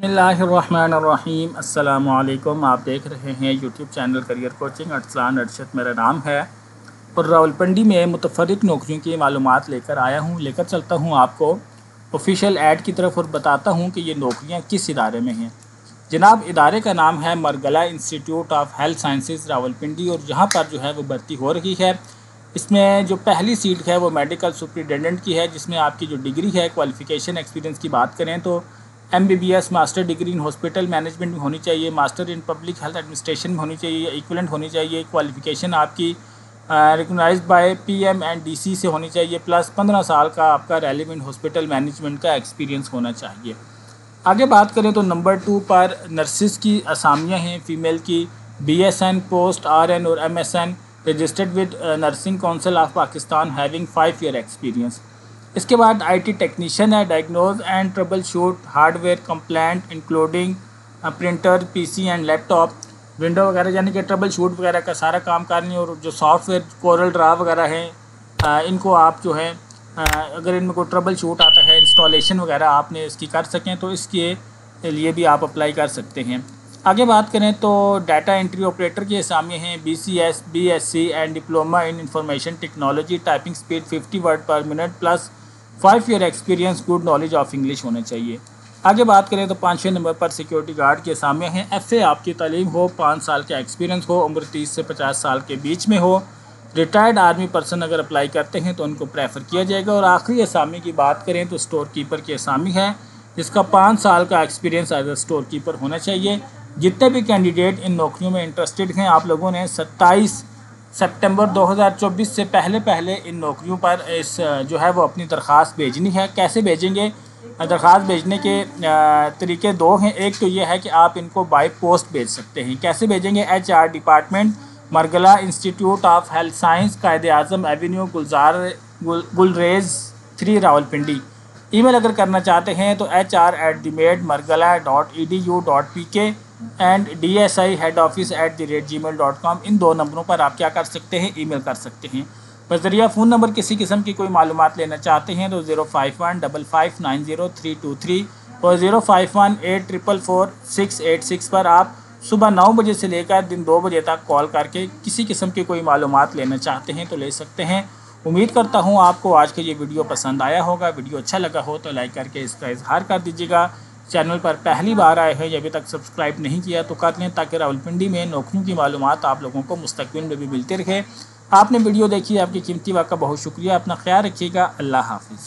बसमीम अल्लाम आप देख रहे हैं YouTube channel career coaching Arsalan Arshad. मेरा नाम है और रावलपिंडी। में मुतफरक नौकरियों की मालूम लेकर आया हूँ। लेकर चलता हूँ आपको ऑफिशियल ऐड की तरफ़ और बताता हूँ कि ये नौकरियाँ किस इदारे में हैं। जनाब, इदारे का नाम है Margalla institute of health sciences Rawalpindi. और यहाँ पर जो है वो भर्ती हो रही है। इसमें जो पहली सीट है वो मेडिकल सुप्रिटेंडेंट की है, जिसमें आपकी जो डिग्री है क्वालिफ़िकेशन एक्सपीरियंस की बात करें तो M B B S master degree in hospital management में होनी चाहिए master in public health administration में होनी चाहिए इक्वलेंट होनी चाहिए क्वालिफिकेशन आपकी recognise by P M and D C से होनी चाहिए प्लस पंद्रह साल का आपका रेलिवेंट हॉस्पिटल मैनेजमेंट का एक्सपीरियंस होना चाहिए। आगे बात करें तो नंबर टू पर नर्सिस की असामियाँ हैं फ़ीमेल की B S N post R N और M S N registered with nursing council of Pakistan having five year experience इसके बाद आईटी टेक्नीशियन है diagnose and troubleshoot hardware complaint including printer PC and laptop window वगैरह यानी कि trouble shoot वगैरह का सारा काम करनी और जो सॉफ्टवेयर कोरल ड्रा वगैरह हैं इनको आप जो है आ, अगर इनमें कोई ट्रबल शूट आता है इंस्टॉलेशन वगैरह आपने इसकी कर सकें तो इसके लिए भी आप अप्लाई कर सकते हैं। आगे बात करें तो डाटा एंट्री ऑपरेटर के सामने हैं B C S B S C and diploma in information technology typing speed 50 word per minute plus five year experience good knowledge of English होना चाहिए। आगे बात करें तो पाँचवें नंबर पर सिक्योरिटी गार्ड के सामने हैं। ए आपकी तालीम हो, पाँच साल का एक्सपीरियंस हो, उम्र तीस से पचास साल के बीच में हो। रिटायर्ड आर्मी पर्सन अगर अप्लाई करते हैं तो उनको प्रेफर किया जाएगा। और आखिरी असामी की बात करें तो स्टोर कीपर की असामी है। जिसका पाँच साल का experience as a store keeper होना चाहिए। जितने भी कैंडिडेट इन नौकरियों में इंटरेस्टेड हैं, आप लोगों ने सत्ताईस सितंबर 2024 से पहले पहले इन नौकरियों पर इस जो है वो अपनी दरख्वास्त भेजनी है। कैसे भेजेंगे? दरख्वास्त भेजने के तरीके दो हैं। एक तो ये है कि आप इनको बाई पोस्ट भेज सकते हैं। कैसे भेजेंगे? H R department Margalla institute of health science Quaid Azam avenue Gulzar Gul Gulrez three Rawalpindi email अगर करना चाहते हैं तो H R at the med Margalla dot E D U dot P K and D S I head office at the rate gmail dot com इन दो नंबरों पर आप क्या कर सकते हैं? ईमेल कर सकते हैं। बजरिया, फ़ोन नंबर किसी किस्म की कोई मालूम लेना चाहते हैं तो zero five one double five nine zero three two three और zero five one eight triple four six eight six पर आप सुबह नौ बजे से लेकर दिन दो बजे तक कॉल करके किसी किस्म की कोई मालूम लेना चाहते हैं तो ले सकते हैं। उम्मीद करता हूँ आपको आज का ये वीडियो पसंद आया होगा। वीडियो अच्छा लगा हो तो लाइक करके इसका इजहार कर दीजिएगा। चैनल पर पहली बार आए हैं अभी तक सब्सक्राइब नहीं किया तो कर लें ताकि रावलपिंडी में नौकरियों की मालूम आप लोगों को मुस्तबिल में भी मिलते रहे। आपने वीडियो देखी, आपकी कीमती वाक़ बहुत शुक्रिया, अपना ख्याल रखिएगा, अल्लाह हाफिज़।